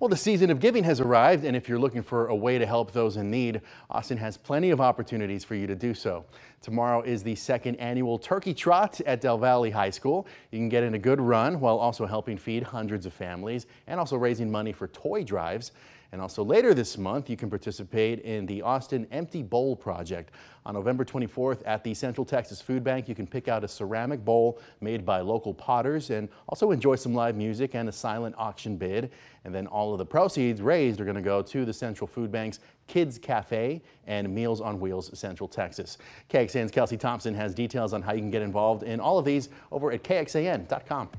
Well, the season of giving has arrived, and if you're looking for a way to help those in need, Austin has plenty of opportunities for you to do so. Tomorrow is the second annual Turkey Trot at Del Valle High School. You can get in a good run while also helping feed hundreds of families and also raising money for toy drives. And also later this month, you can participate in the Austin Empty Bowl Project. On November 24th at the Central Texas Food Bank, you can pick out a ceramic bowl made by local potters and also enjoy some live music and a silent auction bid. And then all of the proceeds raised are going to go to the Central Food Bank's Kids Cafe and Meals on Wheels Central Texas. KXAN's Kelsey Thompson has details on how you can get involved in all of these over at KXAN.com.